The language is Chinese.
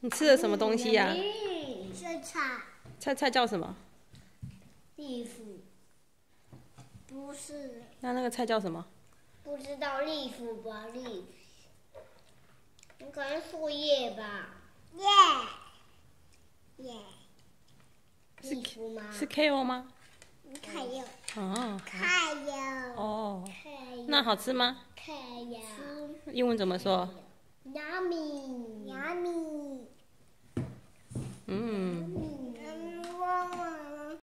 你吃的什么东西呀、菜。菜叫什么？不是。那那个菜叫什么？不知道栗子吧？栗你。可能树叶吧。耶、耶、是 KO 吗？开呀！哦，哦，那好吃吗？开呀！英文怎么说？Yummy，Yummy。